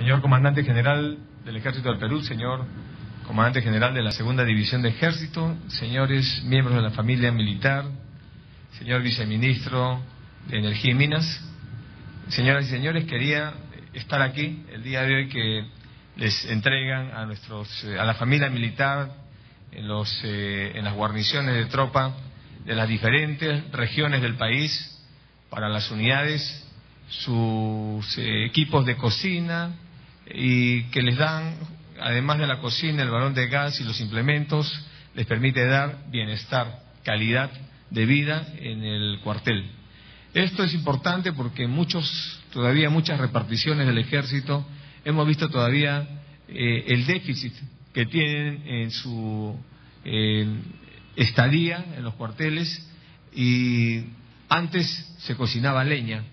señor Comandante General del Ejército del Perú, señor Comandante General de la Segunda División de Ejército, señores miembros de la familia militar, señor Viceministro de Energía y Minas, señoras y señores, quería estar aquí el día de hoy que les entregan a nuestros a la familia militar en los eh, en las guarniciones de tropa de las diferentes regiones del país para las unidades sus eh, equipos de cocina y que les dan, además de la cocina, el balón de gas y los implementos, les permite dar bienestar, calidad de vida en el cuartel. Esto es importante porque muchos, todavía muchas reparticiones del ejército, hemos visto todavía eh, el déficit que tienen en su estadía en los cuarteles y antes se cocinaba leña.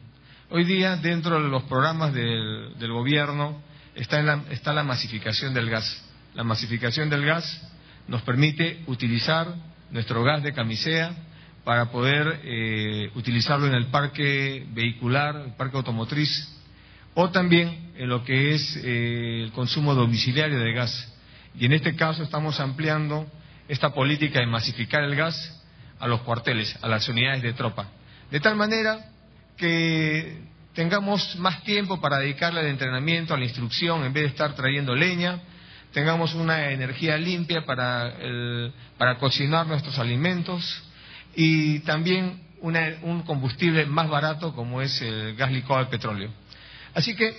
Hoy día, dentro de los programas del, gobierno, está, la, está la masificación del gas. La masificación del gas nos permite utilizar nuestro gas de camisea para poder eh, utilizarlo en el parque vehicular, el parque automotriz, o también en lo que es eh, el consumo domiciliario de gas. Y en este caso estamos ampliando esta política de masificar el gas a los cuarteles, a las unidades de tropa. De tal manera que tengamos más tiempo para dedicarle al entrenamiento, a la instrucción, en vez de estar trayendo leña, tengamos una energía limpia para, para cocinar nuestros alimentos y también un combustible más barato como es el gas licuado de petróleo. Así que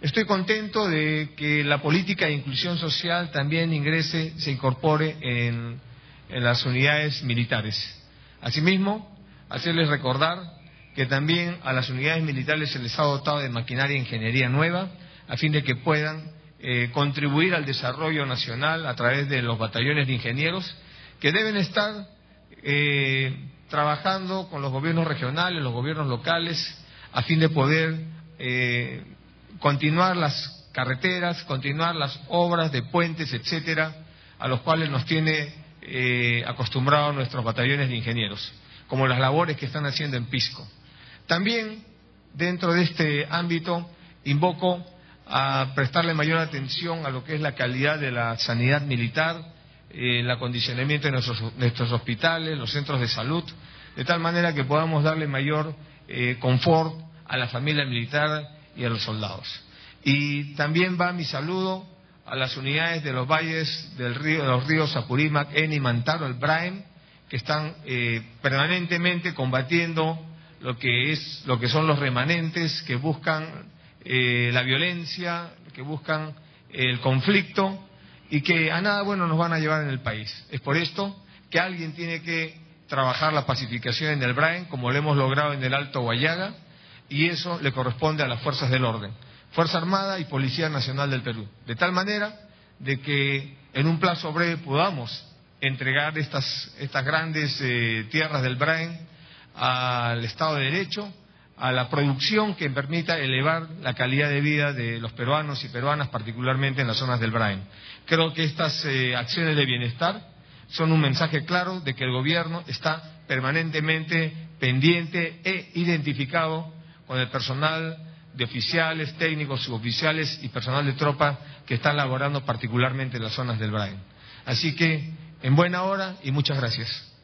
estoy contento de que la política de inclusión social también ingrese, se incorpore en las unidades militares. Asimismo, hacerles recordar que también a las unidades militares se les ha dotado de maquinaria e ingeniería nueva a fin de que puedan eh, contribuir al desarrollo nacional a través de los batallones de ingenieros que deben estar eh, trabajando con los gobiernos regionales, los gobiernos locales, a fin de poder eh, continuar las carreteras, continuar las obras de puentes, etcétera, a los cuales nos tiene acostumbrados nuestros batallones de ingenieros como las labores que están haciendo en Pisco. También, dentro de este ámbito, invoco a prestarle mayor atención a lo que es la calidad de la sanidad militar, eh, el acondicionamiento de nuestros, hospitales, los centros de salud, de tal manera que podamos darle mayor eh, confort a la familia militar y a los soldados. Y también va mi saludo a las unidades de los valles del río, de los ríos Apurímac, Eni, Mantaro, el Braem, que están eh, permanentemente combatiendo lo que es lo que son los remanentes que buscan eh, la violencia, que buscan el conflicto y que a nada bueno nos van a llevar en el país. Es por esto que alguien tiene que trabajar la pacificación en el Brain, como lo hemos logrado en el Alto Guayaga, y eso le corresponde a las fuerzas del orden, Fuerza Armada y Policía Nacional del Perú, de tal manera de que en un plazo breve podamos entregar estas, estas grandes eh, tierras del Brain al Estado de Derecho, a la producción que permita elevar la calidad de vida de los peruanos y peruanas, particularmente en las zonas del Brain. Creo que estas eh, acciones de bienestar son un mensaje claro de que el Gobierno está permanentemente pendiente e identificado con el personal de oficiales, técnicos, suboficiales y personal de tropa que están laborando particularmente en las zonas del Brain. Así que en buena hora y muchas gracias.